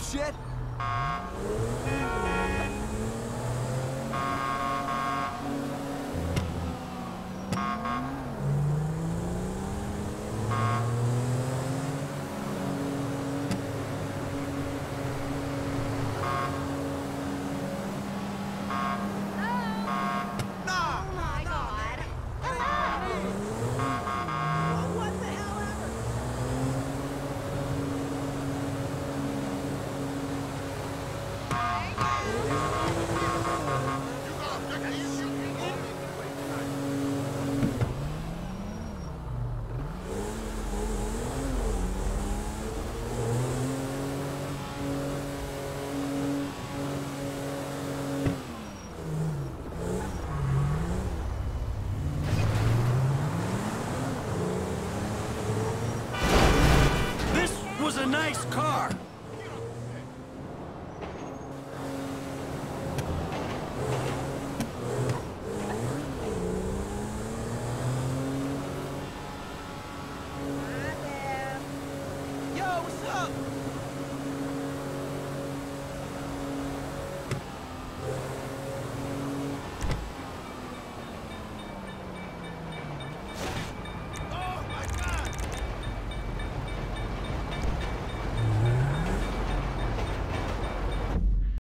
shit? nice car.